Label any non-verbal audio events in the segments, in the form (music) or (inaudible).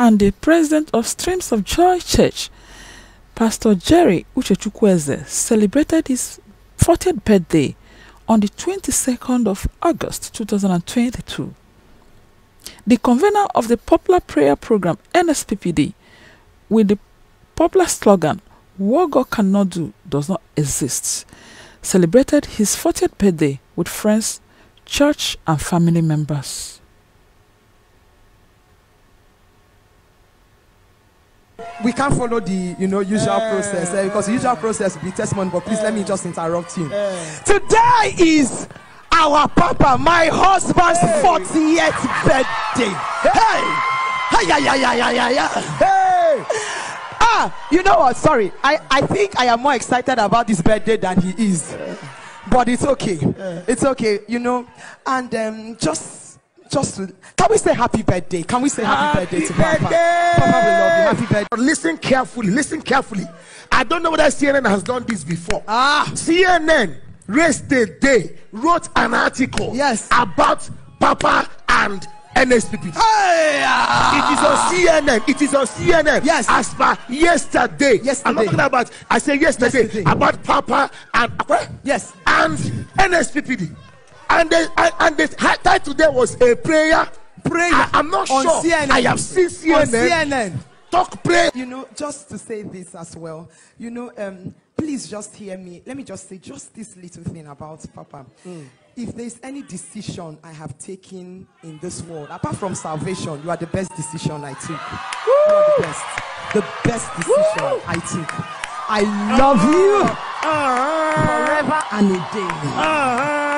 And the president of Streams of Joy Church, Pastor Jerry Uchechukwu Eze, celebrated his 40th birthday on the 22nd of August 2022. The convener of the popular prayer program NSPPD, with the popular slogan What God cannot do does not exist, celebrated his 40th birthday with friends, church, and family members. We can't follow the you know usual process eh, because the usual process will be testimony but please let me just interrupt you today is our papa my husband's 40th birthday. Hey. Hey yeah yeah yeah yeah yeah yeah. Hey. Ah you know what? Sorry. I i think i am more excited about this birthday than he is. But it's okay. It's okay you know. And um just just can we say happy birthday can we say happy, birthday to papa papa we love you happy birthday Listen carefully, listen carefully. I don't know whether CNN has done this before. Ah. CNN raised a day, wrote an article Yes. about Papa and NSPP. hey It is on CNN. It is on CNN. Yes. As per yesterday. Yesterday. I'm not talking about. I say yesterday, Yesterday. about Papa and Yes. and NSPPD. And the and, and the title there was a prayer. Prayer I, am not on sure. CNN. I have seen CNN. on CNN Talk prayer. you know just to say this as well you know um please just hear me. Let me just say just this little thing about papa. Hmm. If there's any decision i have taken in this world apart from salvation you are the best decision i took. You are the best. The best decision i took. I love you uh-huh. forever and a day uh-huh.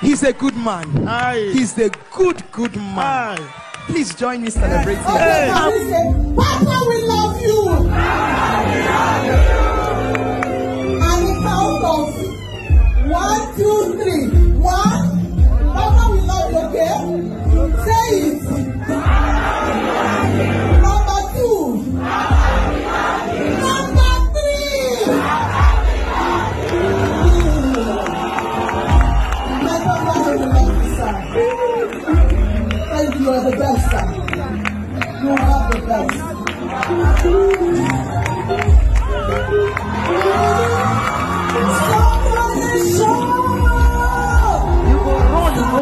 He's a good man. Aye. he's a good good man. Please join me celebrating. Papa, we say, Papa, we love you. And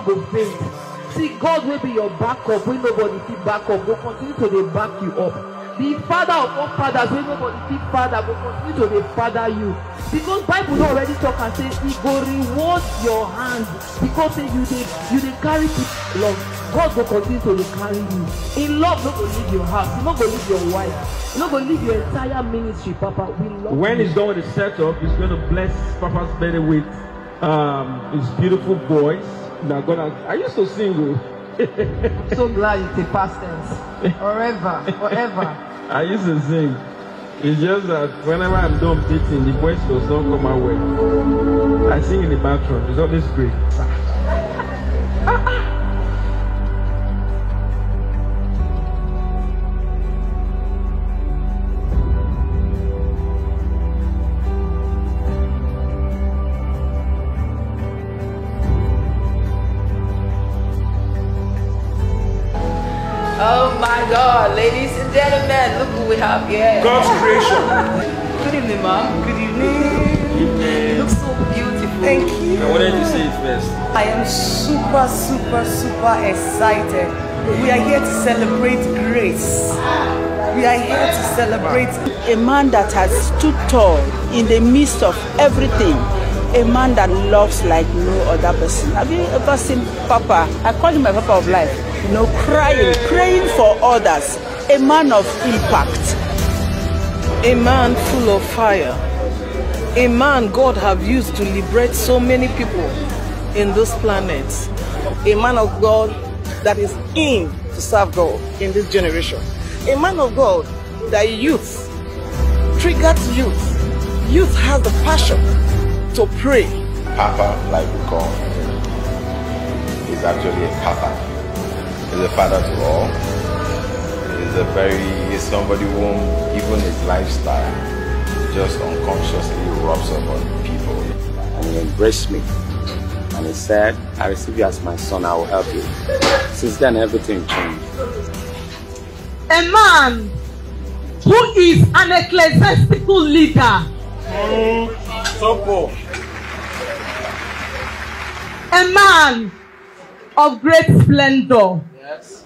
run go faint see god will be your backup wey nobody fit back up go continue to dey back you up. The father of all fathers wey nobody fit father go continue to dey father you. Because bible already talk and say he go reward your hand because say you dey you dey carry people along god will continue to carry you. In love no go leave your house. E no go leave your wife. E no go leave your entire ministry papa. We love When you. he's done with the setup, he's going to bless Papa's birthday with um, his beautiful voice. Now, gonna, I used to sing. oh. so glad it's a past tense forever forever. I used to sing. It's just that whenever I'm done beating, the voice does not come out well. I sing in the bathroom. It's always great. (laughs) ladies and gentlemen, look who we have here. God's creation. (laughs) Good evening, mom. Good evening. You look so beautiful. Thank you. I wanted to say it first. I am super, super, super excited. We are here to celebrate grace. We are here to celebrate a man that has stood tall in the midst of everything. A man that loves like no other person. Have you ever seen Papa? I call him my Papa of life. You know, crying, praying for others. A man of impact. a man full of fire, a man God have used to liberate so many people in this planet, a man of God that is in to serve God in this generation, a man of God that youth, triggered youth, youth has the passion to pray. Papa, like we call, is actually a papa. He's a father to all. He's a very, he's somebody whom even his lifestyle just unconsciously rubs off on people. And he embraced me And he said, I receive you as my son, I will help you. Since then, everything changed. A man who is an ecclesiastical leader. So cool. A man of great splendor. Yes.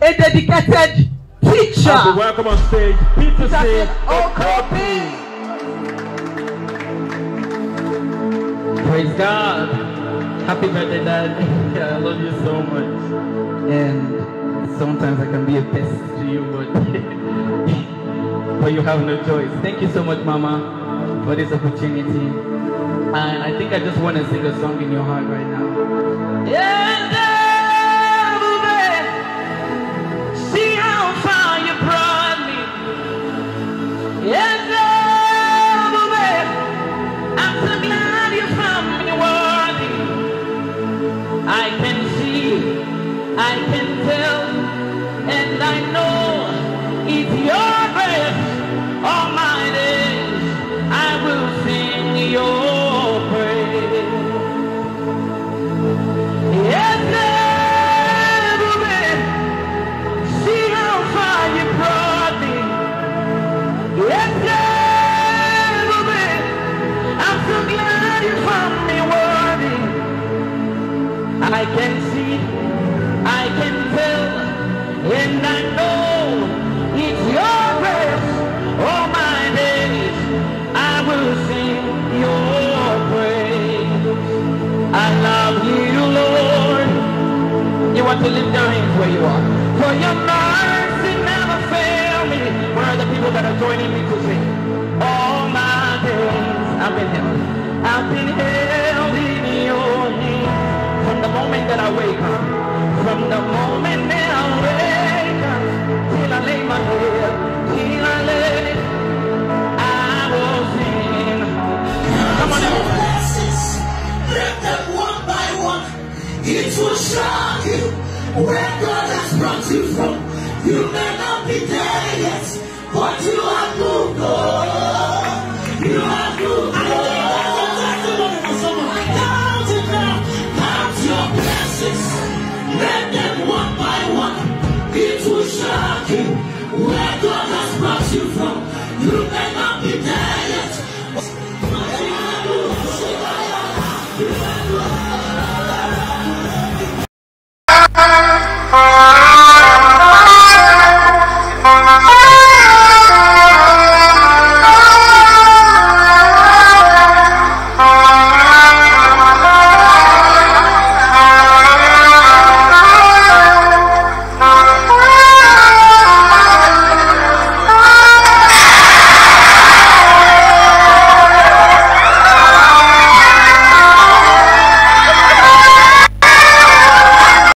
A dedicated teacher. And welcome on stage Peter C. Okopi. Praise God. Happy birthday, Dad. (laughs) I love you so much. And sometimes I can be a pest to you, but (laughs) but you have no choice. Thank you so much, Mama, for this opportunity. And I think I just want to sing a song in your heart right now. Yes, want to lift your hands where you are. For your mercy never fail me. Where are the people that are joining me to sing? All my days I've been held. I've been held in your hand. From the moment that I wake up. From the moment